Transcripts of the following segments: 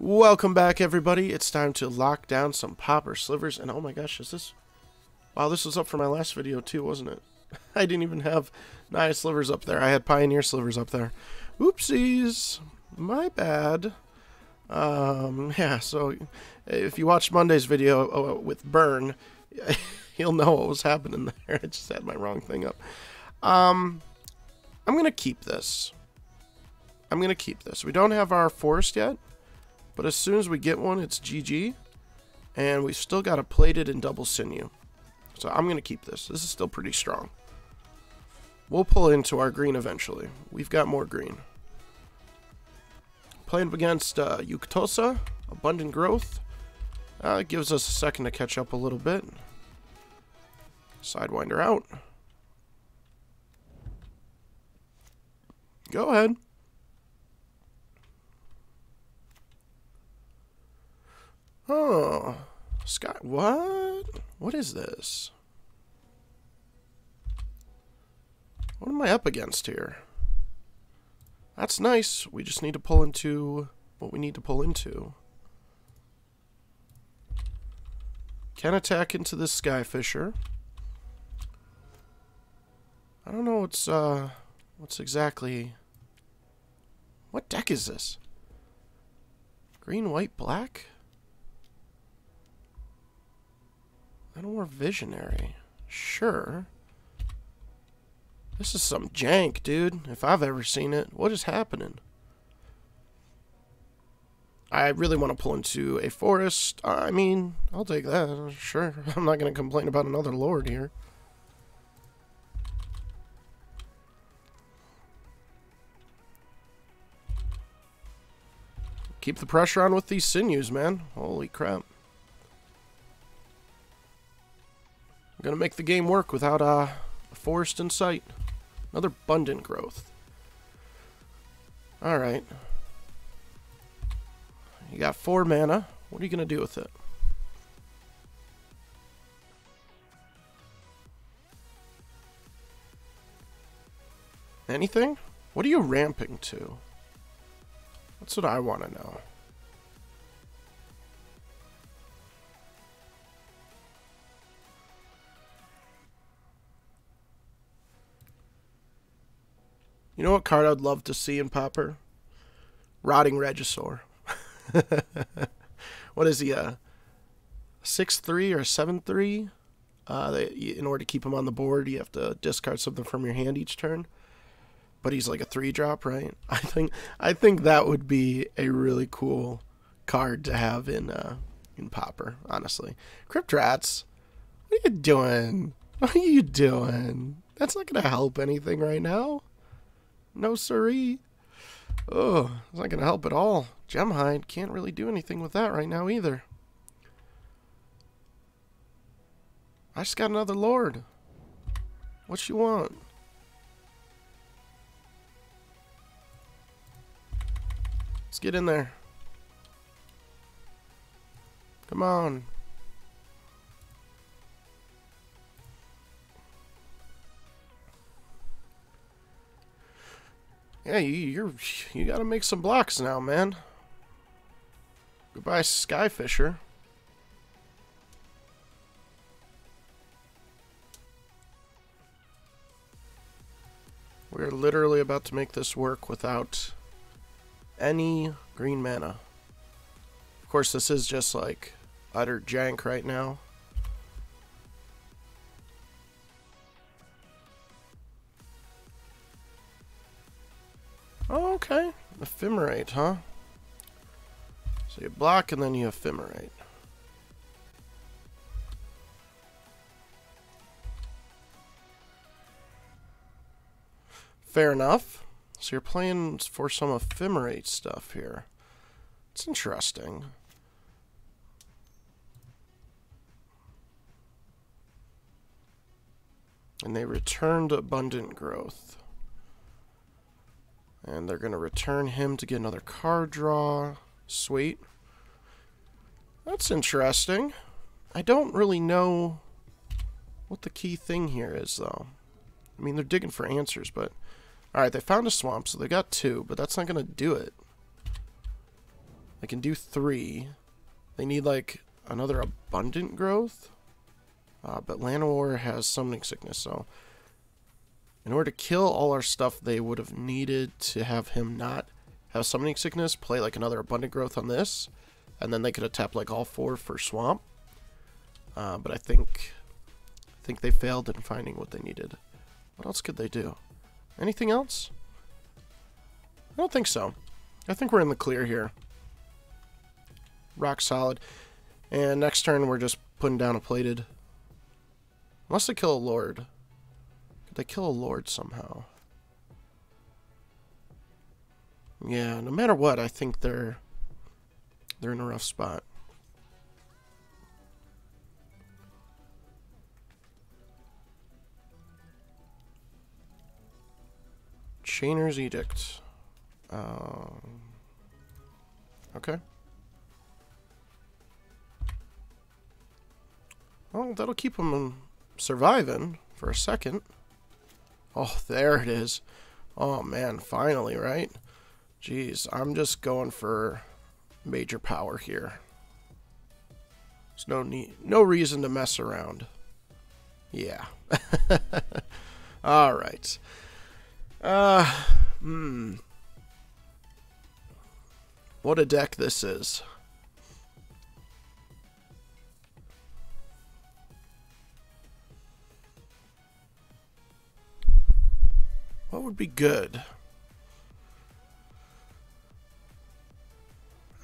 Welcome back, everybody. It's time to lock down some Pauper slivers. And oh my gosh, is this... Wow, this was up for my last video too, wasn't it? I didn't even have Naya slivers up there. I had Pioneer slivers up there. Oopsies. My bad. Um, yeah, so if you watched Monday's video uh, with Burn, you'll know what was happening there. I just had my wrong thing up. Um, I'm going to keep this. I'm going to keep this. We don't have our forest yet. But as soon as we get one, it's GG. And we still got a plated and double sinew. So I'm going to keep this. This is still pretty strong. We'll pull into our green eventually. We've got more green. Playing against uh, Yuctosa, Abundant Growth. Uh, gives us a second to catch up a little bit. Sidewinder out. Go ahead. Oh, Sky, what? What is this? What am I up against here? That's nice. We just need to pull into what we need to pull into. Can attack into this Skyfisher. I don't know what's, uh, what's exactly... What deck is this? Green, white, black? More visionary. Sure. This is some jank, dude. If I've ever seen it. What is happening? I really want to pull into a forest. I mean, I'll take that. Sure. I'm not going to complain about another lord here. Keep the pressure on with these sinews, man. Holy crap. I'm gonna make the game work without uh, a forest in sight. Another abundant growth. Alright. You got four mana. What are you gonna do with it? Anything? What are you ramping to? That's what I want to know. You know what card I'd love to see in Pauper? Rotting Regisaur. what is he, a 6-3 or 7-3? Uh, in order to keep him on the board, you have to discard something from your hand each turn. But he's like a three drop, right? I think I think that would be a really cool card to have in uh, in Pauper. Honestly, Crypt Rats, what are you doing? What are you doing? That's not gonna help anything right now. No siree. Oh, it's not going to help at all. Gemhide can't really do anything with that right now either. I just got another lord. What you want? Let's get in there. Come on. Yeah, you, you're you gotta make some blocks now, man. Goodbye, Skyfisher. We're literally about to make this work without any green mana. Of course, this is just like utter jank right now. Ephemerate, huh? So you block and then you ephemerate. Fair enough. So you're playing for some ephemerate stuff here. It's interesting. And they returned abundant growth. And they're going to return him to get another card draw. Sweet. That's interesting. I don't really know what the key thing here is, though. I mean, they're digging for answers, but... Alright, they found a swamp, so they got two, but that's not going to do it. They can do three. They need like another abundant growth. Uh, but Llanowar has summoning sickness, so in order to kill all our stuff, they would have needed to have him not have summoning sickness, play like another abundant growth on this, and then they could have tapped like all four for swamp. Uh, but I think I think they failed in finding what they needed. What else could they do? Anything else? I don't think so. I think we're in the clear here. Rock solid. And next turn, we're just putting down a plated. Unless they kill a lord. They kill a lord somehow? Yeah, no matter what, I think they're they're in a rough spot. Chainer's Edict. Um, okay. Well, that'll keep them surviving for a second. Oh, there it is. Oh, man, finally, right? Jeez, I'm just going for major power here. There's no need, no reason to mess around. Yeah. All right. Uh, hmm. What a deck this is. What would be good?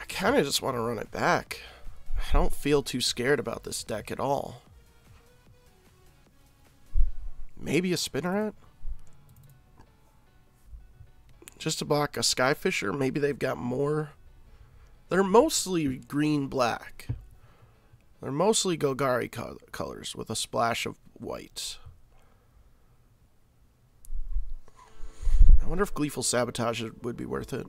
I kind of just want to run it back. I don't feel too scared about this deck at all. Maybe a Spinneret? Just to block a Skyfisher? Maybe they've got more. They're mostly green-black. They're mostly Golgari co colors with a splash of white. I wonder if Gleeful Sabotage would be worth it.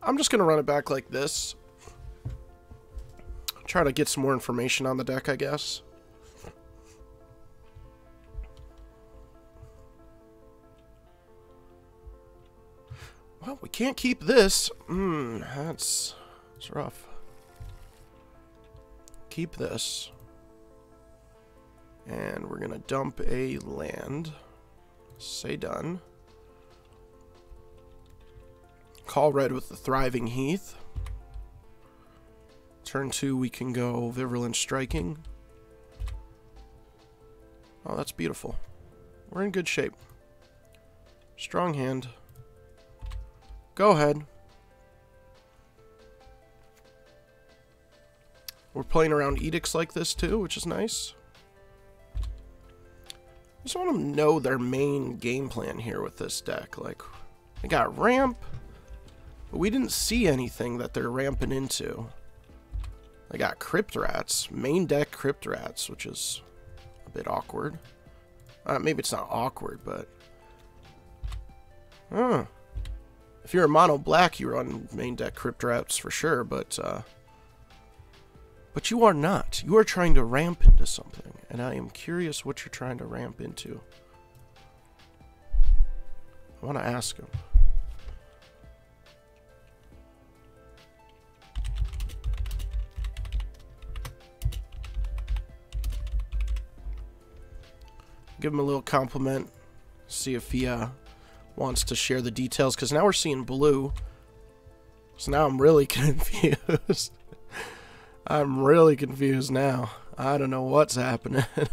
I'm just going to run it back like this. Try to get some more information on the deck, I guess. Well, we can't keep this. Hmm, that's, that's rough. Keep this. And we're going to dump a land. Say done. Call red with the Thriving Heath. Turn two, we can go Virulent Striking. Oh, that's beautiful. We're in good shape. Strong hand. Go ahead. We're playing around edicts like this too, which is nice. I just want to know their main game plan here with this deck. Like, they got ramp, but we didn't see anything that they're ramping into. They got Crypt Rats, main deck Crypt Rats, which is a bit awkward. Uh, maybe it's not awkward, but... Huh. If you're a mono black, you run main deck Crypt Rats for sure, but... Uh, but you are not. You are trying to ramp into something, and I am curious what you're trying to ramp into. I want to ask him. Give him a little compliment. See if he uh, wants to share the details, because now we're seeing blue. So now I'm really confused. I'm really confused now. I don't know what's happening.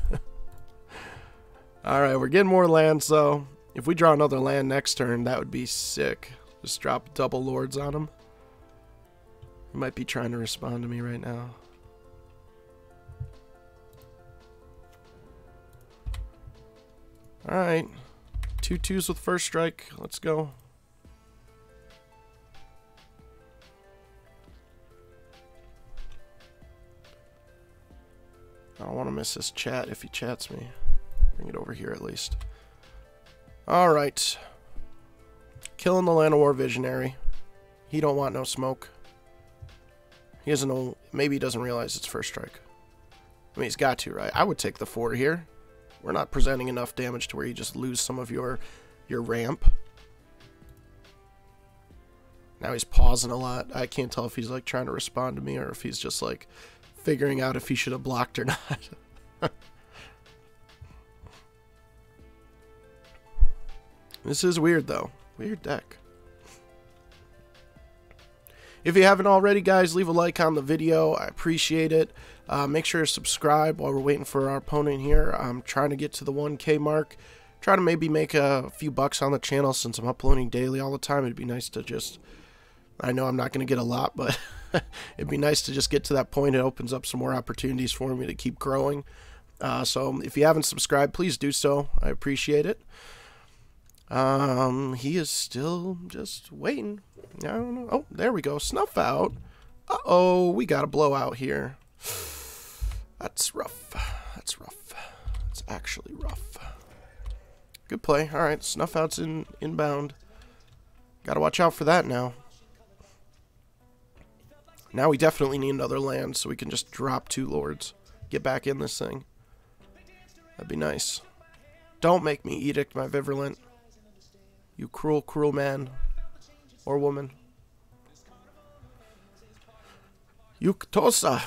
Alright, we're getting more land, so if we draw another land next turn, that would be sick. Just drop double lords on him. He might be trying to respond to me right now. Alright. Two twos with first strike. Let's go. I don't want to miss his chat if he chats me. Bring it over here at least. Alright. Killing the Llanowar Visionary. He don't want no smoke. He doesn't know. Maybe he doesn't realize it's first strike. I mean, he's got to, right? I would take the four here. We're not presenting enough damage to where you just lose some of your your ramp. Now he's pausing a lot. I can't tell if he's like trying to respond to me or if he's just like figuring out if he should have blocked or not. this is weird though. Weird deck. If you haven't already, guys, leave a like on the video. I appreciate it. Uh, make sure to subscribe while we're waiting for our opponent here. I'm trying to get to the 1K mark. Try to maybe make a few bucks on the channel since I'm uploading daily all the time. It'd be nice to just... I know I'm not going to get a lot, but it'd be nice to just get to that point. It opens up some more opportunities for me to keep growing. Uh, so if you haven't subscribed, please do so. I appreciate it. Um, he is still just waiting. I don't know. Oh, there we go. Snuff out. Uh-oh, we got a blowout here. That's rough. That's rough. It's actually rough. Good play. All right, snuff out's in inbound. Got to watch out for that now. Now we definitely need another land so we can just drop two lords. Get back in this thing. That'd be nice. Don't make me edict my Virulent. You cruel, cruel man. Or woman. Yuktosa.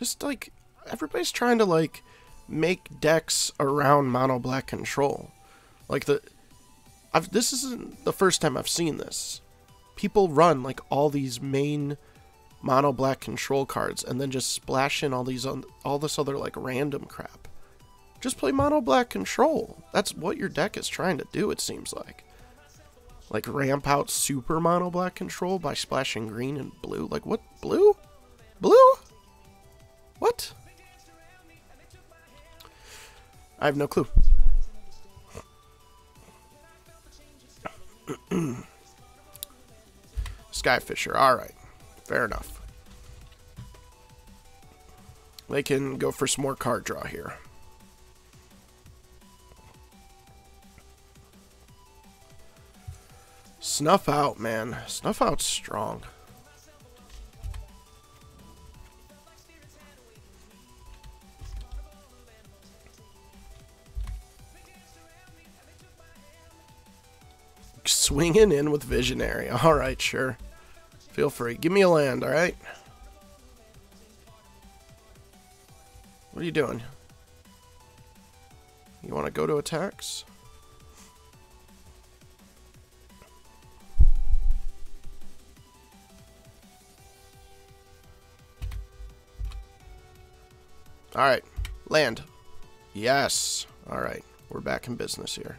Just like, everybody's trying to like make decks around mono black control. Like the, I've this isn't the first time I've seen this. People run like all these main mono black control cards and then just splash in all these all this other like random crap. Just play mono black control. That's what your deck is trying to do, it seems like. Like ramp out super mono black control by splashing green and blue. Like what? Blue? Blue? What? I have no clue. Skyfisher, alright. Fair enough. They can go for some more card draw here. Snuff out, man. Snuff out strong. Swinging in with Visionary. Alright, sure. Feel free. Give me a land, alright? What are you doing? You want to go to attacks? Alright. Land. Yes. Alright. We're back in business here.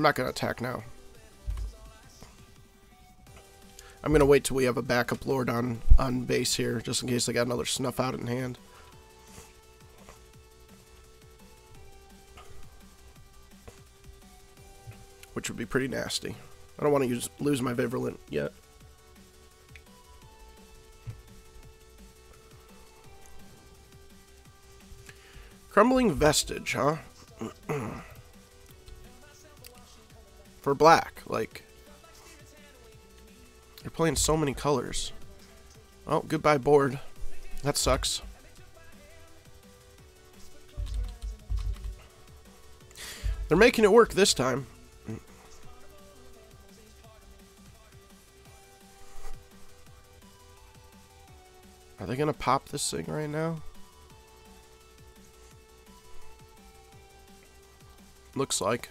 I'm not going to attack now. I'm going to wait till we have a backup lord on, on base here, just in case they got another snuff out in hand. which would be pretty nasty. I don't want to use, lose my Virulent yet. Crumbling Vestige, huh? Hmm. For black, like... You're playing so many colors. Oh, goodbye board. That sucks. They're making it work this time. Are they gonna pop this thing right now? Looks like.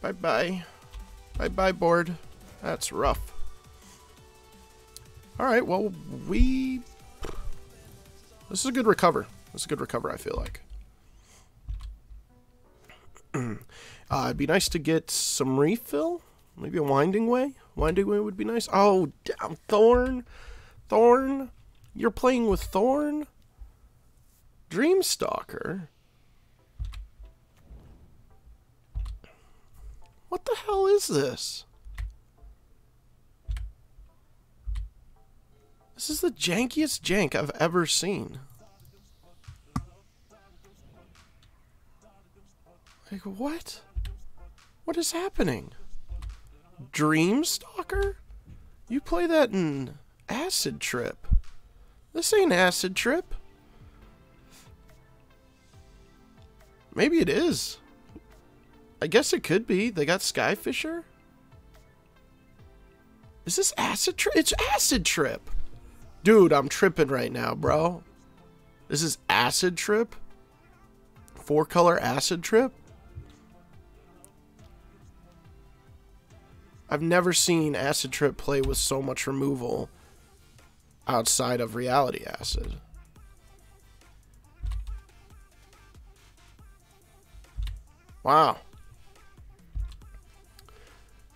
Bye-bye. Bye-bye, board. That's rough. Alright, well, we... This is a good recover. This is a good recover, I feel like. uh, it'd be nice to get some refill. Maybe a Winding Way? Winding Way would be nice. Oh, damn, Thorn. Thorn? You're playing with Thorn? Dreamstalker? What the hell is this? This is the jankiest jank I've ever seen. Like, what? What is happening? Dream Stalker? You play that in acid trip. This ain't acid trip. Maybe it is. I guess it could be. They got Skyfisher. Is this acid trip? It's acid trip. Dude, I'm tripping right now, bro. This is acid trip? Four color acid trip? I've never seen acid trip play with so much removal outside of reality acid. Wow.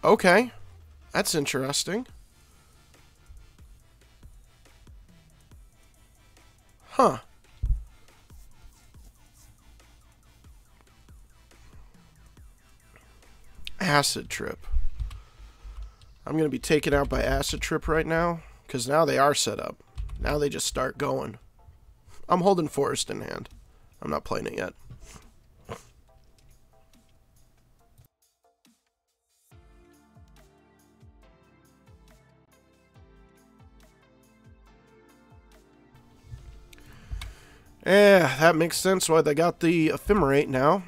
Okay. That's interesting. Huh. Acid Trip. I'm going to be taken out by Acid Trip right now, because now they are set up. Now they just start going. I'm holding Forest in hand. I'm not playing it yet. Yeah, that makes sense why they got the Ephemerate now.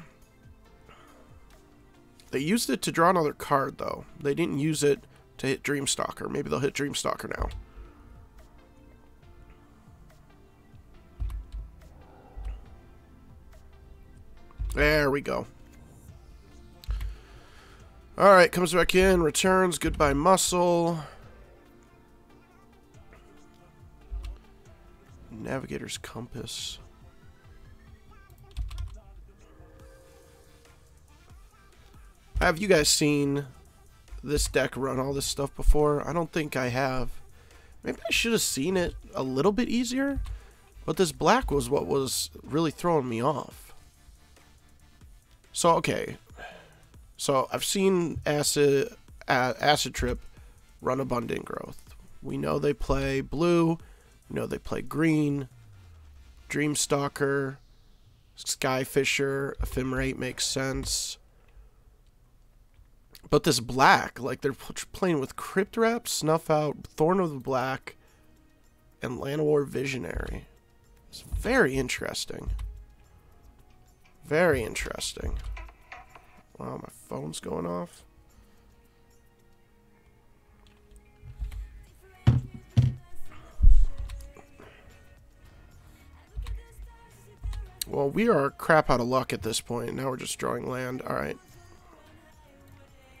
They used it to draw another card, though. They didn't use it to hit Dreamstalker. Maybe they'll hit Dreamstalker now. There we go. Alright, comes back in, returns, goodbye muscle. Navigator's compass. Have you guys seen this deck run all this stuff before? I don't think I have. Maybe I should have seen it a little bit easier. But this black was what was really throwing me off. So, okay. So, I've seen Acid, Acid Trip run Abundant Growth. We know they play blue. We know they play green. Dreamstalker. Skyfisher. Ephemerate makes sense. But this black, like they're playing with Crypt Rats, Snuff Out, Thorn of the Black, and Llanowar Visionary. It's very interesting. Very interesting. Wow, my phone's going off. Well, we are crap out of luck at this point. Now we're just drawing land. All right.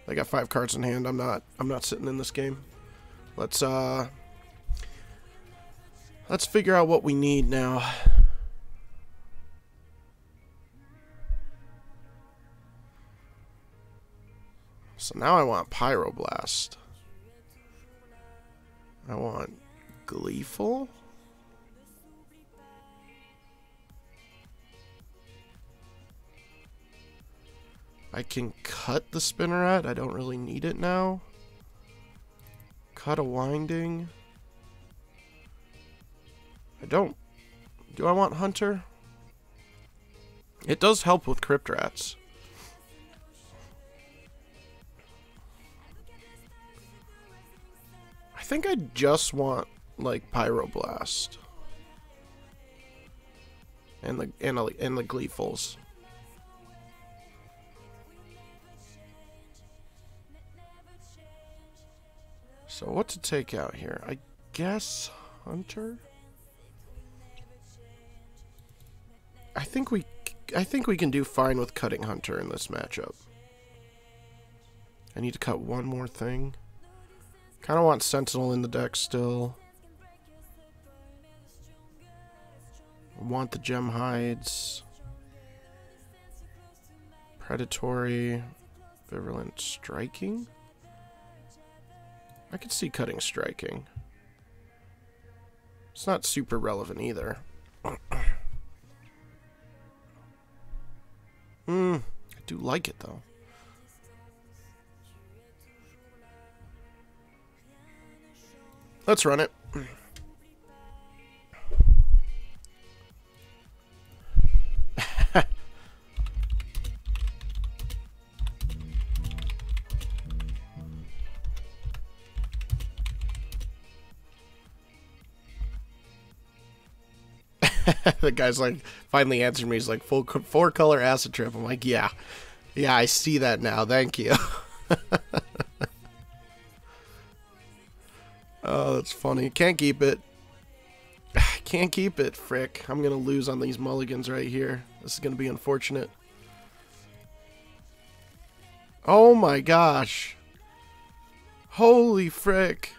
They got five cards in hand. I'm not. I'm not sitting in this game. Let's uh. Let's figure out what we need now. So now I want Pyroblast. I want Gleeful. I can cut the Spinneret. I don't really need it now. Cut a Winding. I don't. Do I want Hunter? It does help with Crypt Rats. I think I just want like Pyroblast. And the and, and the Gleefuls. So what to take out here? I guess Hunter? I think we I think we can do fine with cutting Hunter in this matchup. I need to cut one more thing. Kind of want Sentinel in the deck still. want the gem hides. Predatory. Virulent striking. I could see cutting striking. It's not super relevant either. Hmm, I do like it though. Let's run it. the guy's like finally answered me. He's like full four color acid trip. I'm like, yeah, yeah, I see that now. Thank you. oh, that's funny. Can't keep it. Can't keep it, frick. I'm gonna lose on these mulligans right here. This is gonna be unfortunate. Oh my gosh. Holy frick.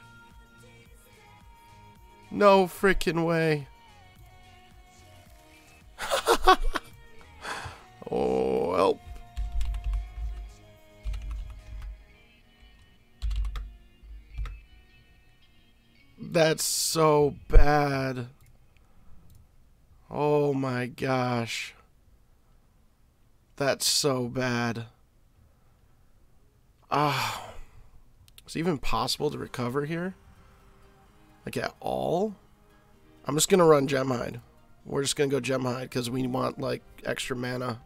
No freaking way. That's so bad. Oh my gosh. That's so bad. Ah. Is it even possible to recover here? Like at all? I'm just going to run Gem Hide. We're just going to go Gem Hide because we want like extra mana.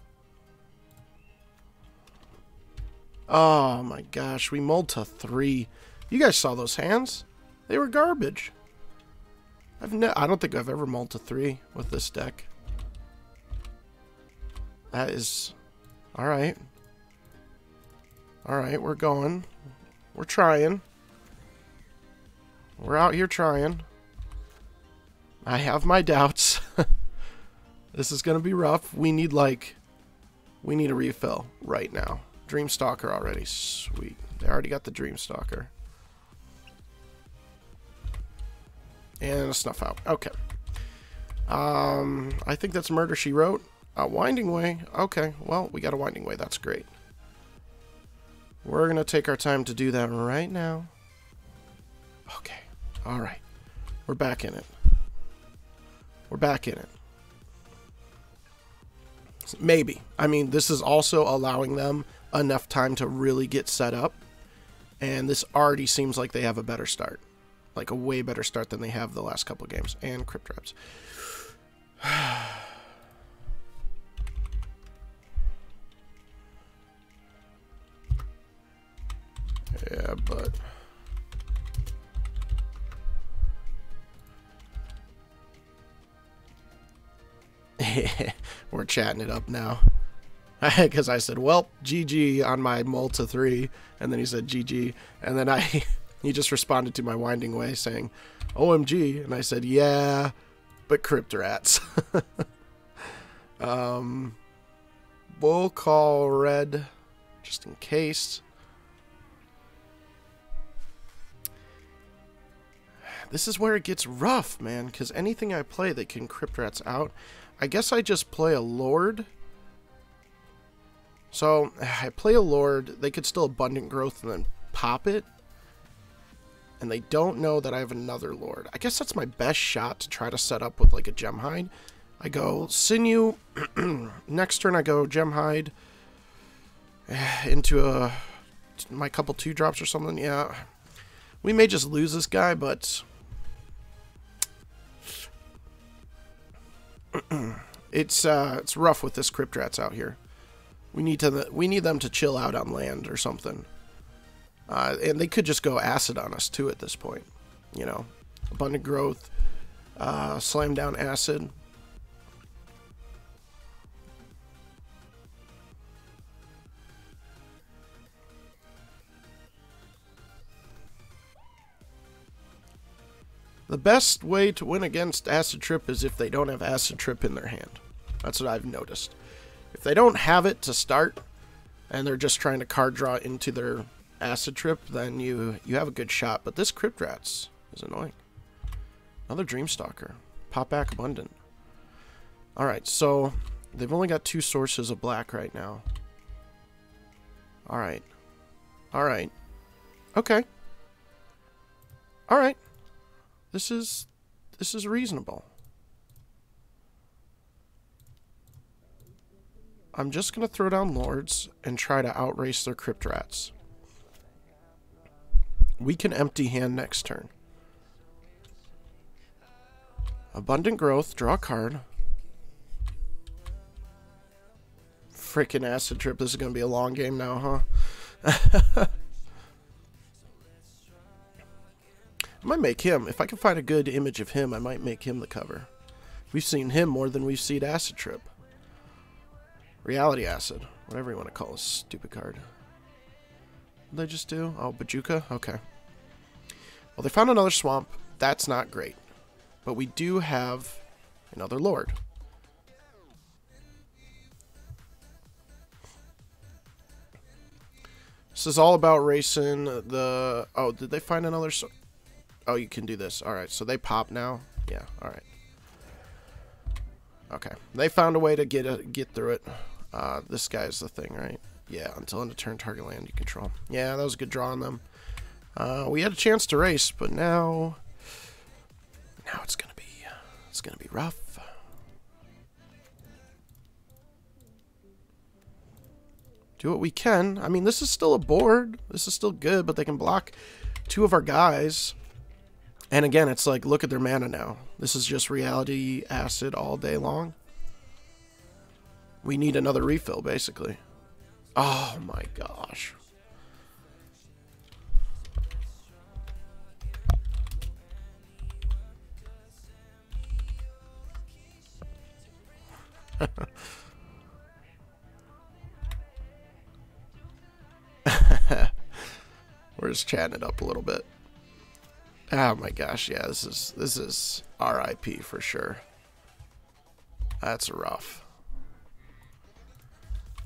Oh my gosh, we mulled to three. You guys saw those hands? They were garbage. I've ne I don't think I've ever mulled to three with this deck. That is... Alright. Alright, we're going. We're trying. We're out here trying. I have my doubts. this is going to be rough. We need, like... We need a refill right now. Dreamstalker already. Sweet. They already got the Dreamstalker. And a Snuff Out. Okay. Um, I think that's Murder, She Wrote. A Winding Way. Okay, well, we got a Winding Way. That's great. We're going to take our time to do that right now. Okay. All right. We're back in it. We're back in it. Maybe. I mean, this is also allowing them enough time to really get set up. And this already seems like they have a better start. Like a way better start than they have the last couple games. And Crypt Traps. yeah, but... We're chatting it up now. Because I said, well, GG on my Multa 3. And then he said, GG. And then I, he just responded to my winding way saying, OMG. And I said, yeah, but Crypt Rats. um, we'll call red just in case. This is where it gets rough, man, because anything I play that can Crypt Rats out, I guess I just play a Lord. So, I play a Lord, they could still Abundant Growth and then pop it. And they don't know that I have another Lord. I guess that's my best shot to try to set up with like a Gem Hide. I go Sinew, next turn I go Gem Hide into a my couple two drops or something. Yeah, we may just lose this guy, but it's uh, it's rough with this crypt rats out here. We need to we need them to chill out on land or something. Uh, and they could just go acid on us too at this point. You know, abundant growth, uh, slam down acid. The best way to win against Acid Trip is if they don't have Acid Trip in their hand. That's what I've noticed. If they don't have it to start, and they're just trying to card draw into their Acid Trip, then you you have a good shot. But this Crypt Rats is annoying. Another Dreamstalker. Pop back Abundant. Alright, so they've only got two sources of black right now. Alright. Alright. Okay. Alright. This is this is reasonable. I'm just going to throw down lords and try to outrace their crypt rats. We can empty hand next turn. Abundant growth, draw a card. Freaking acid trip, this is going to be a long game now, huh? I might make him. If I can find a good image of him, I might make him the cover. We've seen him more than we've seen Acid Trip. Reality Acid. Whatever you want to call this stupid card. What did they just do? Oh, Bojuka? Okay. Well, they found another swamp. That's not great. But we do have another lord. This is all about racing the... Oh, did they find another... Oh, you can do this. Alright, so they pop now. Yeah, alright. Okay. They found a way to get a, get through it. Uh, this guy's the thing, right? Yeah, until end of turn target land you control. Yeah, that was a good draw on them. Uh, we had a chance to race, but now... Now it's gonna be... It's gonna be rough. Do what we can. I mean, this is still a board. This is still good, but they can block two of our guys. And again, it's like, look at their mana now. This is just reality acid all day long. We need another refill, basically. Oh my gosh. We're just chatting it up a little bit. Oh my gosh, yeah, this is this is RIP for sure. That's rough.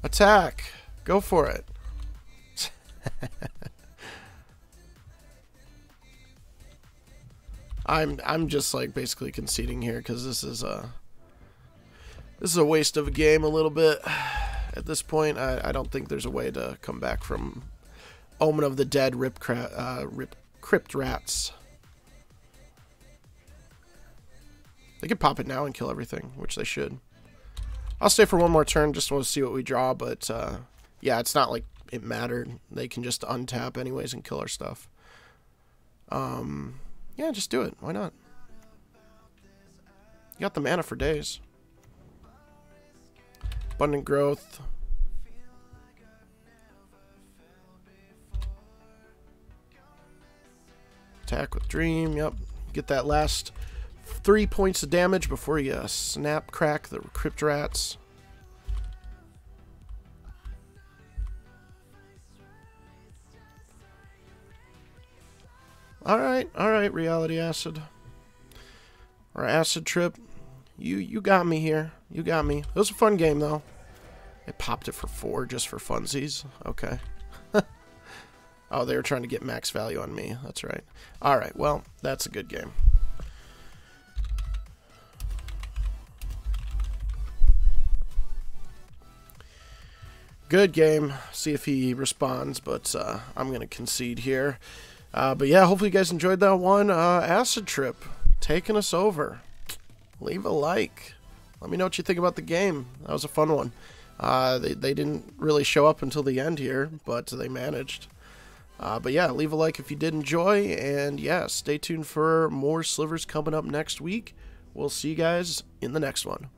Attack! Go for it. I'm I'm just like basically conceding here because this is a this is a waste of a game a little bit. At this point, I, I don't think there's a way to come back from Omen of the Dead Rip, uh, Rip Crypt Rats. They could pop it now and kill everything, which they should. I'll stay for one more turn, just want to see what we draw, but uh, yeah, it's not like it mattered. They can just untap anyways and kill our stuff. Um, yeah, just do it. Why not? You got the mana for days. Abundant growth. Attack with Dream, yep. Get that last three points of damage before you uh, snap crack the Crypt Rats. Alright, alright, Reality Acid. Or Acid Trip. You you got me here. You got me. It was a fun game, though. I popped it for four just for funsies. Okay. oh, they were trying to get max value on me. That's right. Alright, well, that's a good game. Good game. See if he responds, but uh, I'm going to concede here. Uh, but yeah, hopefully you guys enjoyed that one. Uh, Acid Trip, taking us over. Leave a like. Let me know what you think about the game. That was a fun one. Uh, they, they didn't really show up until the end here, but they managed. Uh, but yeah, leave a like if you did enjoy, and yeah, stay tuned for more slivers coming up next week. We'll see you guys in the next one.